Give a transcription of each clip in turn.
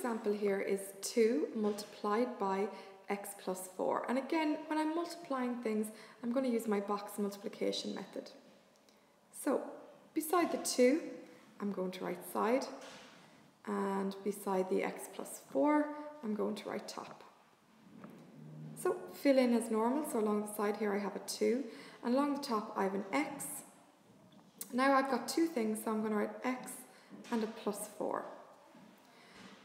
example here is 2 multiplied by x plus 4. And again, when I'm multiplying things, I'm going to use my box multiplication method. So, beside the 2, I'm going to write side. And beside the x plus 4, I'm going to write top. So, fill in as normal. So, along the side here, I have a 2. And along the top, I have an x. Now I've got two things, so I'm going to write x and a plus 4.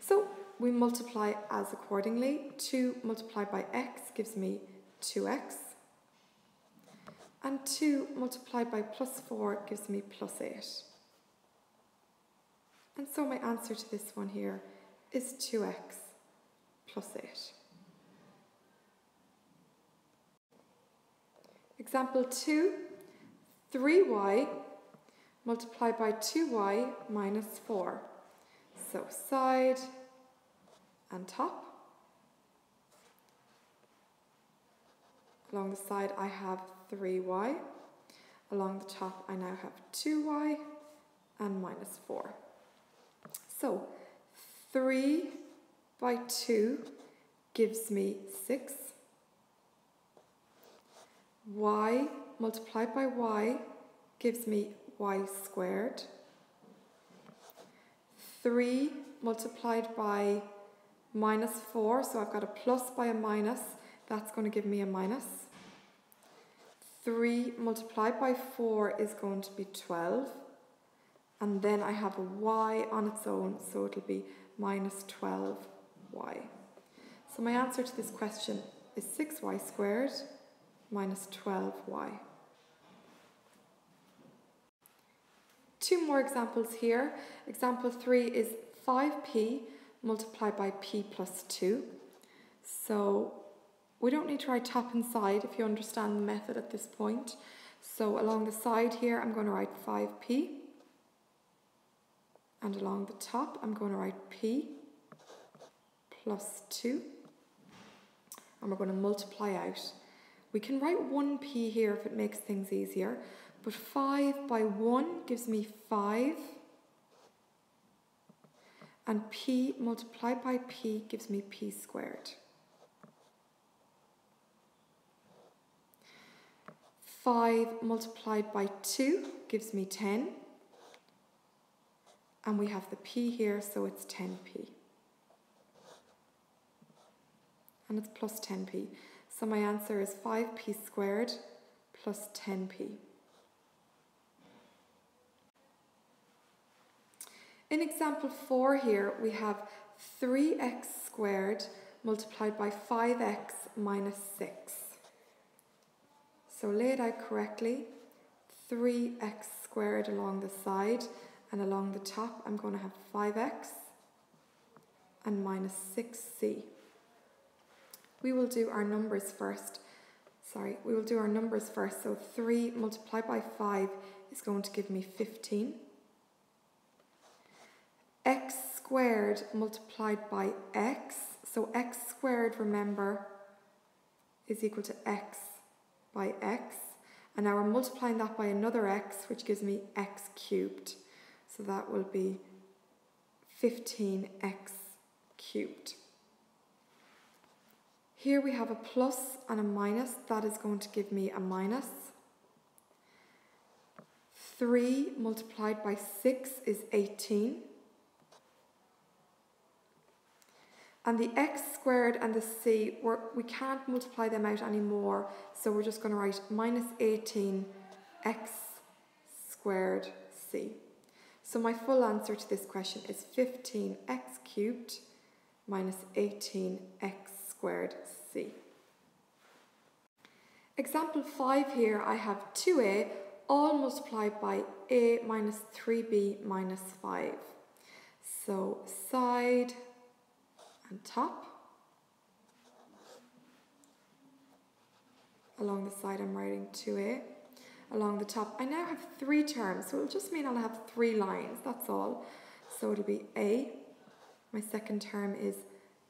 So we multiply as accordingly. 2 multiplied by x gives me 2x. And 2 multiplied by plus 4 gives me plus 8. And so my answer to this one here is 2x plus 8. Example 2, 3y multiplied by 2y minus 4. So side and top. Along the side I have 3y. Along the top I now have 2y and minus 4. So 3 by 2 gives me 6. y multiplied by y gives me y squared. 3 multiplied by minus 4, so I've got a plus by a minus, that's going to give me a minus. 3 multiplied by 4 is going to be 12. And then I have a y on its own, so it'll be minus 12y. So my answer to this question is 6y squared minus 12y. Two more examples here. Example 3 is 5p multiplied by p plus 2. So we don't need to write top and side if you understand the method at this point. So along the side here I'm going to write 5p. And along the top I'm going to write p plus 2. And we're going to multiply out. We can write 1p here if it makes things easier. But 5 by 1 gives me 5. And p multiplied by p gives me p squared. 5 multiplied by 2 gives me 10. And we have the p here, so it's 10p. And it's plus 10p. So my answer is 5p squared plus 10p. In example 4 here, we have 3x squared multiplied by 5x minus 6. So lay it out correctly. 3x squared along the side and along the top I'm going to have 5x and minus 6c. We will do our numbers first. Sorry, we will do our numbers first. So 3 multiplied by 5 is going to give me 15 x squared multiplied by x. So x squared, remember, is equal to x by x. And now we're multiplying that by another x, which gives me x cubed. So that will be 15x cubed. Here we have a plus and a minus. That is going to give me a minus. 3 multiplied by 6 is 18. And the x squared and the c, we're, we can't multiply them out anymore, so we're just going to write minus 18 x squared c. So my full answer to this question is 15x cubed minus 18x squared c. Example 5 here, I have 2a all multiplied by a minus 3b minus 5. So side and top. Along the side I'm writing 2a. Along the top I now have three terms, so it'll just mean I'll have three lines, that's all. So it'll be a. My second term is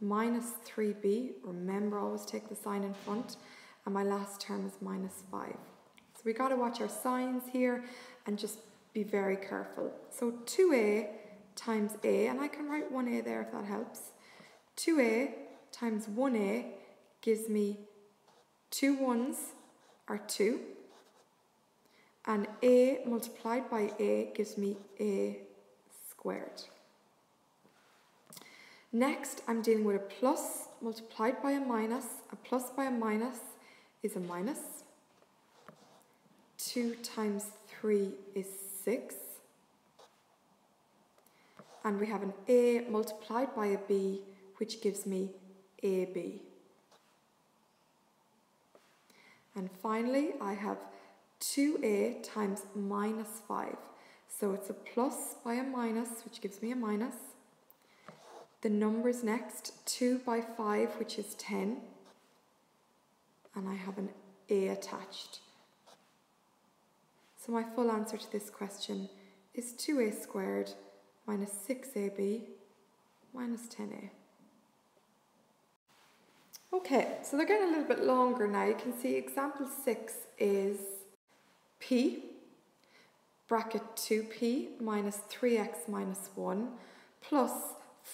minus 3b. Remember, always take the sign in front. And my last term is minus 5. So we got to watch our signs here and just be very careful. So 2a times a, and I can write 1a there if that helps 2a times 1a gives me two ones are 2 and a multiplied by a gives me a squared. Next, I'm dealing with a plus multiplied by a minus. A plus by a minus is a minus. 2 times 3 is 6. And we have an a multiplied by a b, which gives me ab. And finally, I have 2a times minus 5. So it's a plus by a minus, which gives me a minus the numbers next 2 by 5, which is 10, and I have an A attached. So my full answer to this question is 2a squared minus 6ab minus 10a. Okay, so they're getting a little bit longer now. You can see example 6 is p, bracket 2p minus 3x minus 1 plus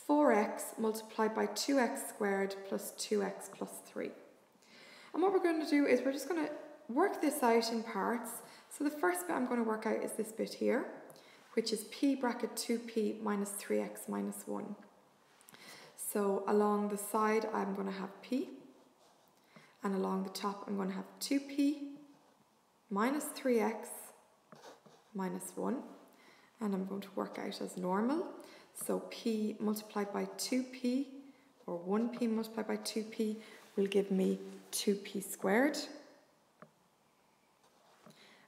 4x multiplied by 2x squared plus 2x plus 3. And what we're going to do is we're just going to work this out in parts. So the first bit I'm going to work out is this bit here, which is p bracket 2p minus 3x minus 1. So along the side I'm going to have p, and along the top I'm going to have 2p minus 3x minus 1, and I'm going to work out as normal. So p multiplied by 2p, or 1p multiplied by 2p, will give me 2p squared.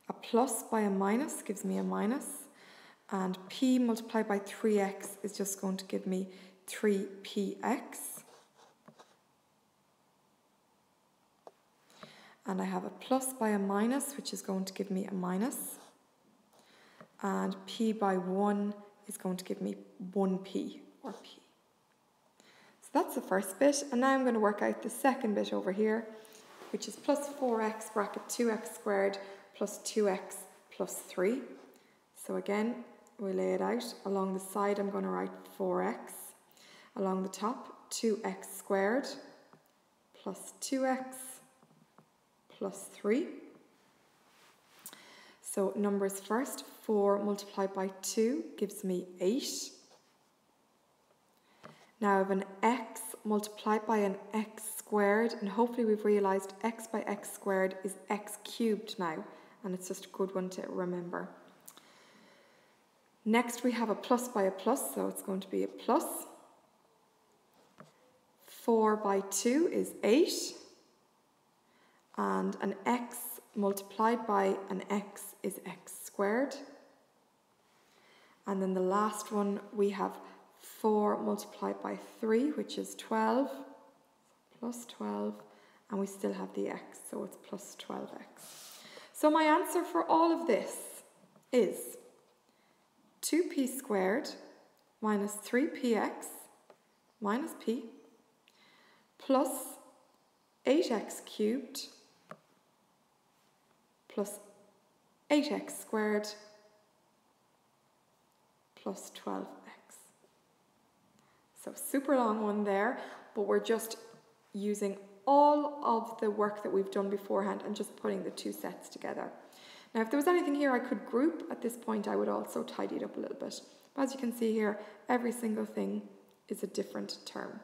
A plus by a minus gives me a minus, and p multiplied by 3x is just going to give me 3px. And I have a plus by a minus, which is going to give me a minus. And p by 1 is going to give me 1p or p. So that's the first bit, and now I'm going to work out the second bit over here, which is plus 4x bracket 2x squared plus 2x plus 3. So again, we lay it out. Along the side, I'm going to write 4x. Along the top, 2x squared plus 2x plus 3. So numbers first, 4 multiplied by 2 gives me 8. Now I have an x multiplied by an x squared, and hopefully we've realised x by x squared is x cubed now, and it's just a good one to remember. Next we have a plus by a plus, so it's going to be a plus. 4 by 2 is 8, and an x multiplied by an x is x squared. And then the last one, we have 4 multiplied by 3, which is 12, plus 12, and we still have the x, so it's plus 12x. So my answer for all of this is 2p squared minus 3px minus p plus 8x cubed plus 8x squared plus 12x. So super long one there, but we're just using all of the work that we've done beforehand and just putting the two sets together. Now if there was anything here I could group at this point I would also tidy it up a little bit. But as you can see here, every single thing is a different term.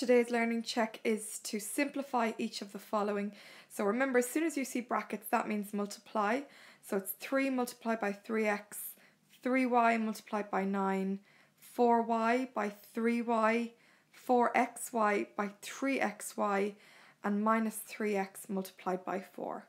Today's learning check is to simplify each of the following. So remember, as soon as you see brackets, that means multiply. So it's 3 multiplied by 3x, 3y multiplied by 9, 4y by 3y, 4xy by 3xy, and minus 3x multiplied by 4.